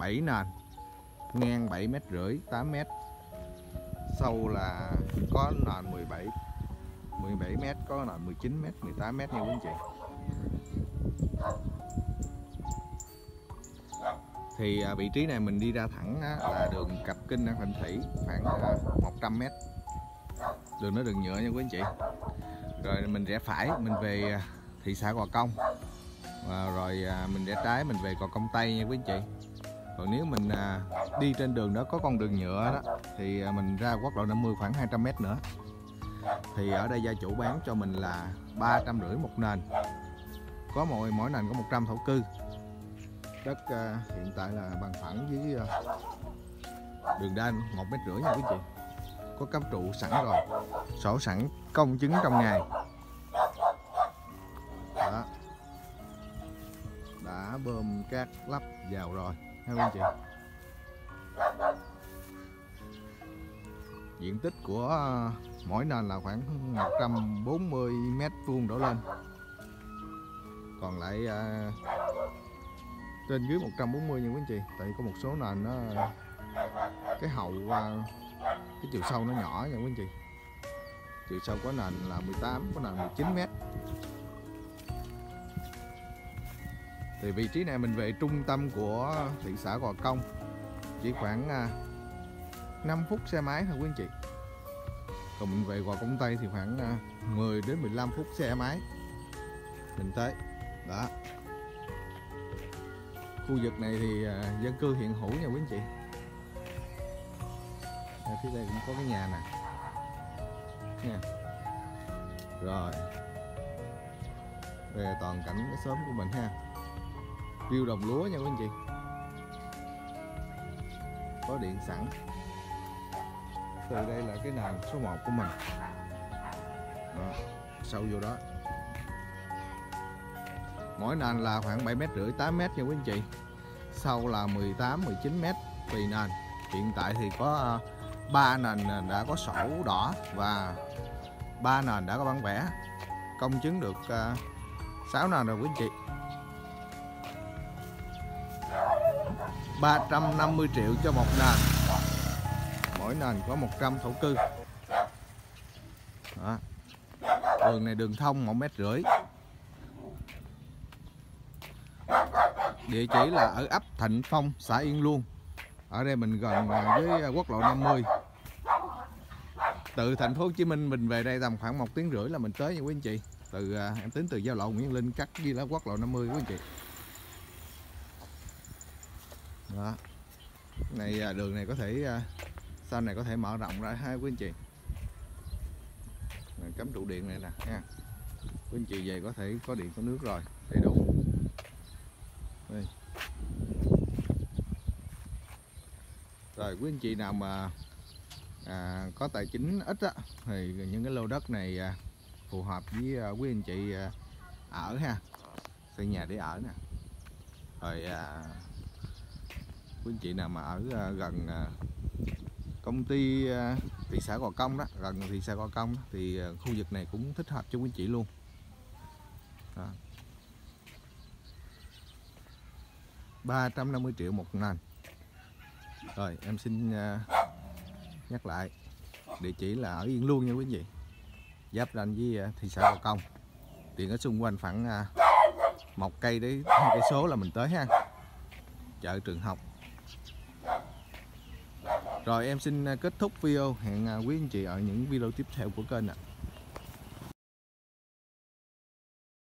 7 nền, ngang 7 mét rưỡi 8 mét. Sâu là có nền 17 17 mét, có nền 19 mét 18 mét nha quý anh chị. Thì à, vị trí này mình đi ra thẳng là đường cặp kinh An Thịnh Thủy, khoảng à, 100 mét. Đường nó đường nhựa nha quý anh chị. Rồi mình rẽ phải, mình về à, thị xã Gò Công. Và rồi mình rẽ trái, mình về Gò Công Tây nha quý anh chị còn nếu mình à, đi trên đường đó có con đường nhựa đó thì à, mình ra quốc lộ 50 khoảng 200 mét nữa. Thì ở đây gia chủ bán cho mình là ba trăm rưỡi một nền. Có mỗi mỗi nền có 100 thổ cư. Đất à, hiện tại là bằng phẳng với à, đường đan một mét rưỡi nha quý chị. Có cắm trụ sẵn rồi sổ sẵn công chứng trong ngày. Đó. Đã bơm cát lắp vào rồi hai quý anh chị? Diện tích của à, mỗi nền là khoảng 140 mét vuông đổ lên. Còn lại à, trên dưới 140 nha quý anh chị tại có một số nền nó cái hậu à, cái chiều sâu nó nhỏ nha quý anh chị. Chiều sâu có nền là 18 có nền 19 mét. Thì vị trí này mình về trung tâm của thị xã Gò Công. Chỉ khoảng à, 5 phút xe máy thôi quý anh chị. Còn mình về Gò Công Tây thì khoảng à, 10 đến 15 phút xe máy. Mình tới. Đó. Khu vực này thì à, dân cư hiện hữu nha quý anh chị. Ở phía đây cũng có cái nhà nè. Nha rồi. Về toàn cảnh cái xóm của mình ha view đồng lúa nha quý anh chị. Có điện sẵn. Từ đây là cái nền số 1 của mình. Đó, sâu vô đó. Mỗi nền là khoảng 7 mét rưỡi 8 mét nha quý anh chị. Sâu là 18 19 mét tùy nền. Hiện tại thì có à, ba nền đã có sổ đỏ và ba nền đã có bản vẽ. Công chứng được à, 6 nền rồi quý anh chị. 350 triệu cho một nền. Mỗi nền có 100 thổ cư. Đó. đường này đường thông một mét rưỡi. Địa chỉ là ở ấp Thịnh Phong, xã Yên Luông. Ở đây mình gần à, với à, quốc lộ 50 từ thành phố Hồ Chí Minh mình về đây tầm khoảng một tiếng rưỡi là mình tới nha quý anh chị. Từ à, em tính từ giao lộ Nguyễn Linh cắt đi lá quốc lộ 50 quý anh chị đó. Này à, đường này có thể à, sau này có thể mở rộng ra hai quý anh chị. Rồi, cắm trụ điện này nè ha, quý anh chị về có thể có điện có nước rồi đầy đủ. Đây. rồi quý anh chị nào mà à, có tài chính ít á thì những cái lô đất này à, phù hợp với à, quý anh chị à, ở ha. Xây nhà để ở nè. Rồi à, quý anh chị nào mà ở à, gần à, công ty à, thị xã Gò Công đó gần thị xã Gò Công đó, thì khu vực này cũng thích hợp cho quý anh chị luôn. Đó. 350 triệu một nền. Rồi em xin nhắc lại địa chỉ là ở Yên Luông nha quý anh chị. Giáp ranh với thị xã Gò Công. Tiện ở xung quanh khoảng một cây đến hai cây số là mình tới ha. Chợ trường học rồi em xin à, kết thúc video. Hẹn à, quý anh chị ở những video tiếp theo của kênh ạ.